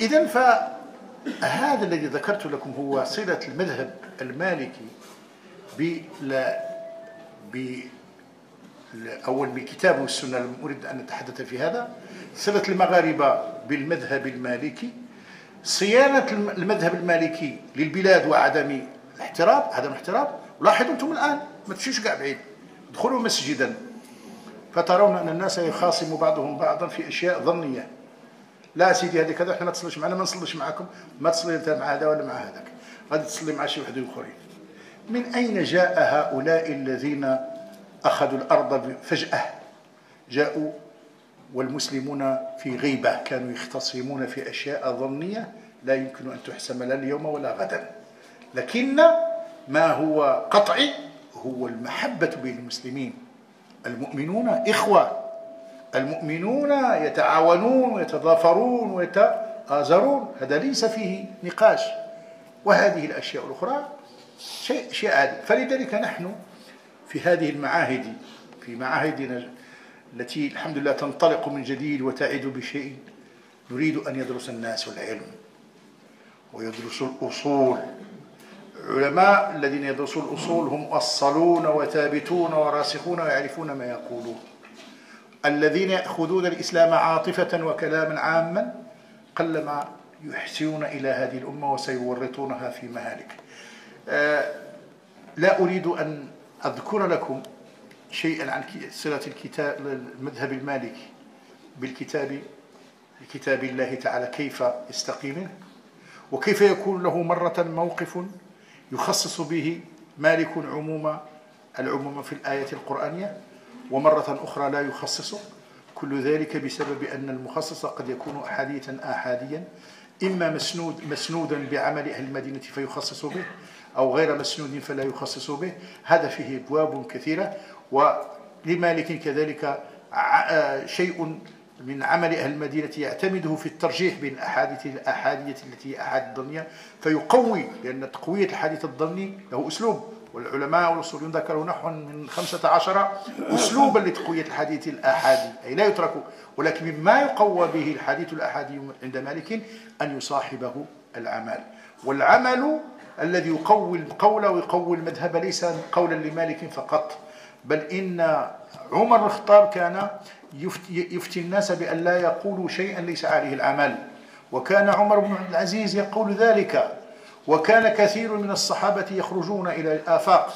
إذا فهذا الذي ذكرت لكم هو صلة المذهب المالكي بلا ب أول بالكتاب والسنة أريد أن أتحدث في هذا. صلة المغاربة بالمذهب المالكي صيانة المذهب المالكي للبلاد وعدم الاحتراب عدم الاحتراب لاحظوا أنتم الآن ما تمشيش كاع بعيد. ادخلوا مسجدا. فترون أن الناس يخاصم بعضهم بعضا في أشياء ظنية. لا سيدي هذه كذا إحنا ما تصليش معنا ما نصليش معكم ما تصلي أنت مع هذا ولا مع هذاك. غادي تصلي مع شي واحد اخرين من أين جاء هؤلاء الذين أخذوا الأرض فجأة؟ جاءوا والمسلمون في غيبة. كانوا يختصمون في أشياء ظنية لا يمكن أن تحسم لا اليوم ولا غدا. لكن ما هو قطعي هو المحبة بين المسلمين المؤمنون إخوة. المؤمنون يتعاونون ويتضافرون ويتآزرون. هذا ليس فيه نقاش. وهذه الأشياء الأخرى شيء شيء عادي. فلذلك نحن في هذه المعاهد في معاهدنا التي الحمد لله تنطلق من جديد وتعد بشيء نريد أن يدرس الناس العلم ويدرسوا الأصول. العلماء الذين يدرسون الأصول هم مؤصلون وثابتون وراسخون ويعرفون ما يقولون. الذين يأخذون الإسلام عاطفة وكلاما عاما قلما يحسنون إلى هذه الأمة وسيورطونها في مهالك. آه، لا أريد أن أذكر لكم شيئا عن صلة الكتاب المذهب المالكي بالكتاب كتاب الله تعالى كيف يستقيم وكيف يكون له مرة موقف يخصص به مالك عموم العموم في الآية القرآنية ومرة أخرى لا يخصصه. كل ذلك بسبب أن المخصص قد يكون حديثا آحاديا إما مسنود مسنودا بعمل أهل المدينة فيخصص به أو غير مسنود فلا يخصص به. هذا فيه أبواب كثيرة ولمالك كذلك شيء من عمل أهل المدينة يعتمده في الترجيح بين الأحاديث الأحادية التي هي أحاديث ضمنية فيقوي لأن تقوية الحديث الضمني له أسلوب والعلماء والأصوليون ذكروا نحو من خمسة عشر أسلوبا لتقوية الحديث الآحادي أي لا يترك ولكن مما يقوى به الحديث الآحادي عند مالك أن يصاحبه العمل والعمل الذي يقوي القول ويقوي المذهب ليس قولا لمالك فقط بل إن عمر الخطاب كان يفتي, الناس بأن لا يقولوا شيئا ليس عليه العمل وكان عمر بن العزيز يقول ذلك. وكان كثير من الصحابة يخرجون إلى الآفاق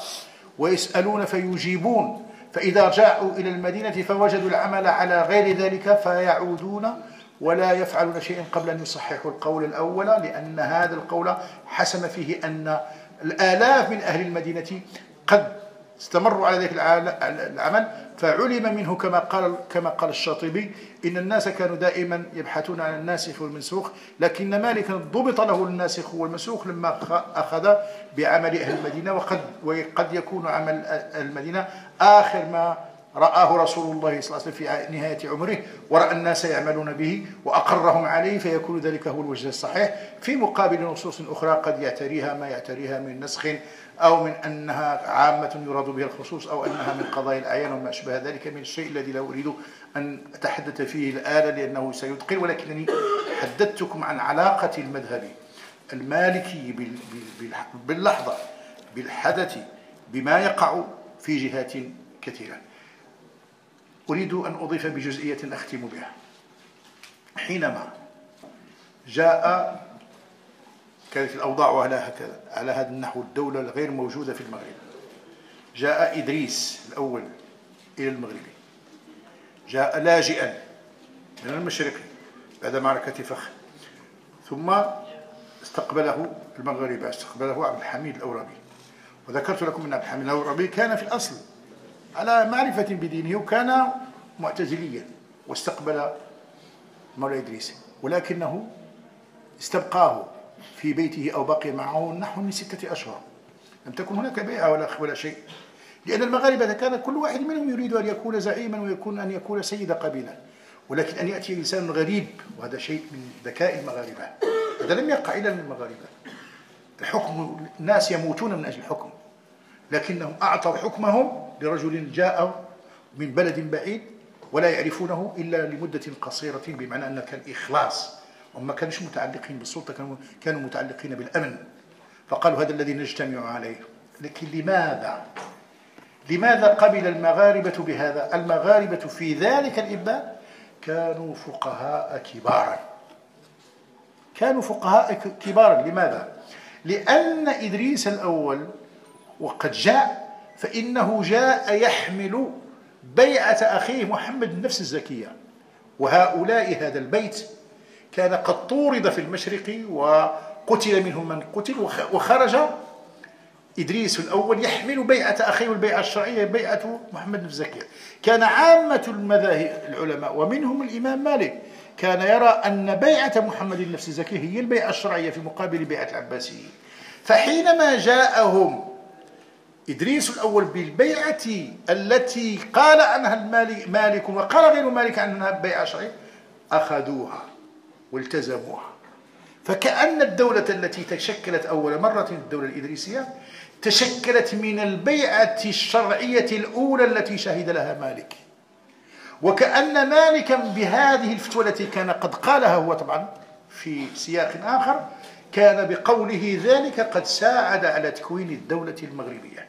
ويسألون فيجيبون. فإذا جاءوا إلى المدينة فوجدوا العمل على غير ذلك فيعودون ولا يفعلون شيئا قبل أن يصححوا القول الأول لأن هذا القول حسم فيه أن الآلاف من أهل المدينة قد استمروا على ذلك العمل فعلم منه كما قال كما قال الشاطبي إن الناس كانوا دائما يبحثون عن الناسخ والمنسوخ لكن مالك ضبط له الناسخ والمنسوخ لما أخذ بعمل أهل المدينة وقد وقد يكون عمل المدينة آخر ما رآه رسول الله صلى الله عليه وسلم في نهاية عمره ورأى الناس يعملون به وأقرهم عليه فيكون ذلك هو الوجه الصحيح. في مقابل نصوص أخرى قد يعتريها ما يعتريها من نسخ أو من أنها عامة يراد بها الخصوص أو أنها من قضايا الأعيان وما أشبه ذلك من الشيء الذي لا أريد أن أتحدث فيه الآن لأنه سيدقل ولكنني حدثتكم عن علاقة المذهب المالكي باللحظة بالحدث بما يقع في جهات كثيرة. أريد أن أضيف بجزئية أختم بها. حينما جاء كانت الأوضاع على هكذا على هذا النحو الدولة الغير موجودة في المغرب. جاء إدريس الأول إلى المغرب. جاء لاجئا من المشرق بعد معركة فخ ثم استقبله المغاربة استقبله عبد الحميد الأورابي وذكرت لكم أن عبد الحميد الأورابي كان في الأصل على معرفة بدينه وكان معتزليا واستقبل مولاي إدريس ولكنه استبقاه في بيته أو بقي معه نحو من ستة أشهر. لم تكن هناك بيعة ولا ولا شيء لأن المغاربة كان كل واحد منهم يريد أن يكون زعيما ويكون أن يكون سيد قبيلة ولكن أن يأتي إنسان غريب وهذا شيء من ذكاء المغاربة. هذا لم يقع إلا للمغاربة الحكم الناس يموتون من أجل الحكم لكنهم أعطوا حكمهم لرجل جاء من بلد بعيد ولا يعرفونه إلا لمدة قصيرة بمعنى أن كان إخلاص. هم ما كانوش متعلقين بالسلطة كانوا, كانوا متعلقين بالأمن. فقالوا هذا الذي نجتمع عليه. لكن لماذا؟ لماذا قبل المغاربة بهذا؟ المغاربة في ذلك الإباء كانوا فقهاء كبارا. كانوا فقهاء كبارا. لماذا؟ لأن إدريس الأول وقد جاء فإنه جاء يحمل بيعة أخيه محمد النفس الزكية. وهؤلاء هذا البيت كان قد طورد في المشرق وقتل منهم من قتل وخرج. إدريس الأول يحمل بيعة أخيه البيعة الشرعية بيعة محمد بن زكية. كان عامة المذاهب العلماء ومنهم الإمام مالك كان يرى أن بيعة محمد النفس الزكي هي البيعة الشرعية في مقابل بيعة العباسيين. فحينما جاءهم إدريس الأول بالبيعة التي قال عنها المالك مالك وقال غير مالك عنها بيعة شرعية أخذوها والتزموها. فكأن الدولة التي تشكلت أول مرة الدولة الإدريسية تشكلت من البيعة الشرعية الأولى التي شهد لها مالك. وكأن مالكا بهذه الفتوى التي كان قد قالها هو طبعا في سياق آخر كان بقوله ذلك قد ساعد على تكوين الدولة المغربية.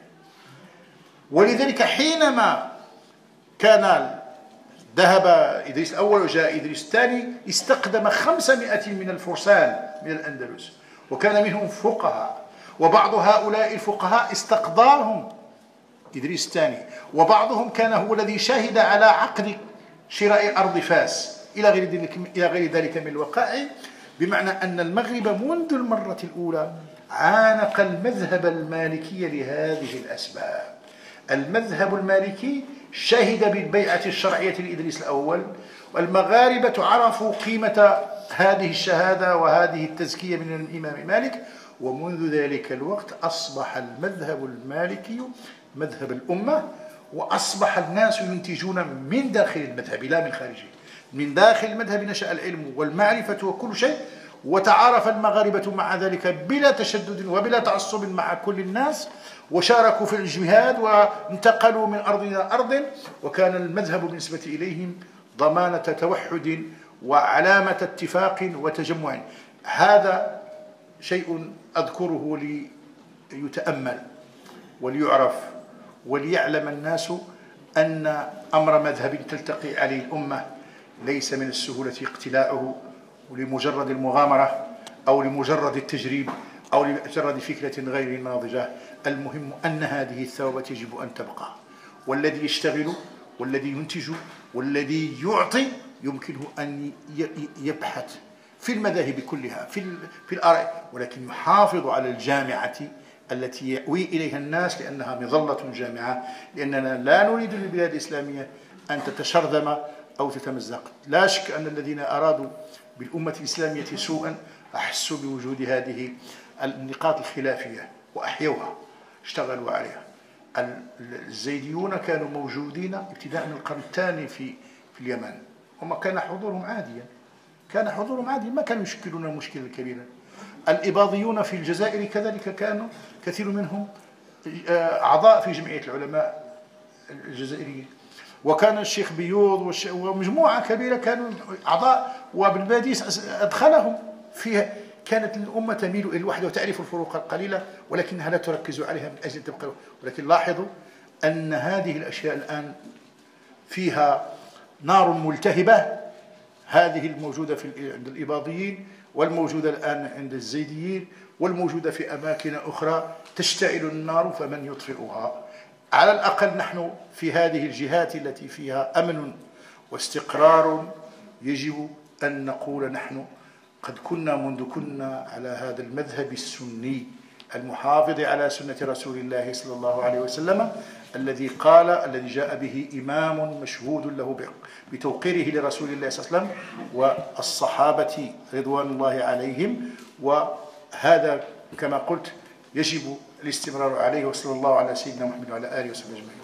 ولذلك حينما كان ذهب إدريس الأول وجاء إدريس الثاني استقدم خمسمائة من الفرسان من الأندلس وكان منهم فقهاء وبعض هؤلاء الفقهاء استقضاهم إدريس الثاني وبعضهم كان هو الذي شهد على عقد شراء أرض فاس إلى غير ذلك إلى غير ذلك من الوقائع بمعنى أن المغرب منذ المرة الأولى عانق المذهب المالكي لهذه الأسباب. المذهب المالكي شهد بالبيعة الشرعية لإدريس الأول والمغاربة عرفوا قيمة هذه الشهادة وهذه التزكية من الإمام مالك ومنذ ذلك الوقت أصبح المذهب المالكي مذهب الأمة وأصبح الناس ينتجون من داخل المذهب لا من خارجه. من داخل المذهب نشأ العلم والمعرفة وكل شيء وتعارف المغاربة مع ذلك بلا تشدد وبلا تعصب مع كل الناس وشاركوا في الجهاد وانتقلوا من أرض إلى أرض وكان المذهب بالنسبة إليهم ضمانة توحد وعلامة اتفاق وتجمع. هذا شيء أذكره ليتأمل وليعرف وليعلم الناس أن أمر مذهب تلتقي عليه الأمة ليس من السهولة اقتلاعه لمجرد المغامرة أو لمجرد التجريب أو لمجرد فكرة غير ناضجة. المهم أن هذه الثوابت يجب أن تبقى. والذي يشتغل والذي ينتج والذي يعطي يمكنه أن يبحث في المذاهب كلها في في الآراء ولكن يحافظ على الجامعة التي يأوي إليها الناس لأنها مظلة جامعة لأننا لا نريد للبلاد الإسلامية أن تتشرذم أو تتمزق. لا شك أن الذين أرادوا بالأمة الإسلامية سوءا أحسوا بوجود هذه النقاط الخلافية وأحيوها. اشتغلوا عليها. الزيديون كانوا موجودين ابتداء من القرن الثاني في في اليمن هم كان حضورهم عاديا. كان حضورهم عاديا ما كانوا يشكلون مشكلا كبيرا الإباضيون في الجزائر كذلك كانوا كثير منهم آه، أعضاء في جمعية العلماء الجزائريين وكان الشيخ بيوض ومجموعة كبيرة كانوا أعضاء وابن باديس أدخلهم فيها كانت الأمة تميل إلى الوحدة وتعرف الفروق القليلة ولكنها لا تركز عليها من أجل تبقى ولكن لاحظوا أن هذه الأشياء الآن فيها نار ملتهبة. هذه الموجودة في عند الإباضيين والموجودة الآن عند الزيديين والموجودة في أماكن أخرى تشتعل النار فمن يطفئها؟ على الأقل نحن في هذه الجهات التي فيها أمن واستقرار يجب أن نقول نحن قد كنا منذ كنا على هذا المذهب السني المحافظ على سنة رسول الله صلى الله عليه وسلم الذي قال الذي جاء به إمام مشهود له بتوقيره لرسول الله صلى الله عليه وسلم والصحابة رضوان الله عليهم. وهذا كما قلت يجب الاستمرار عليه وصلى الله على سيدنا محمد وعلى آله وصحبه أجمعين.